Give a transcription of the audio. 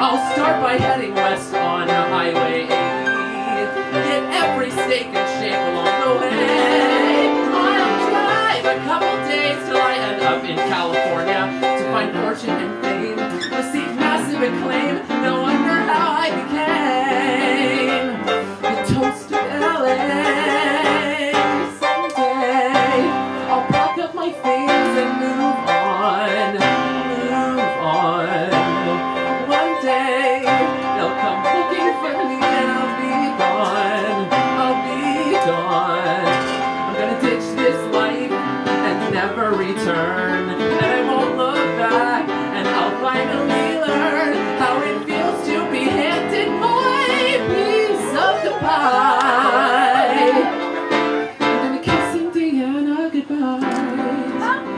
I'll start by heading west on Highway 80. Hit every Steak 'n Shake along the way. I'll drive a couple days till I end up in California to find fortune and fame, receive massive acclaim, ever return. And I won't look back, and I'll finally learn how it feels to be handed my piece of the pie. I'm gonna kiss Indiana goodbye.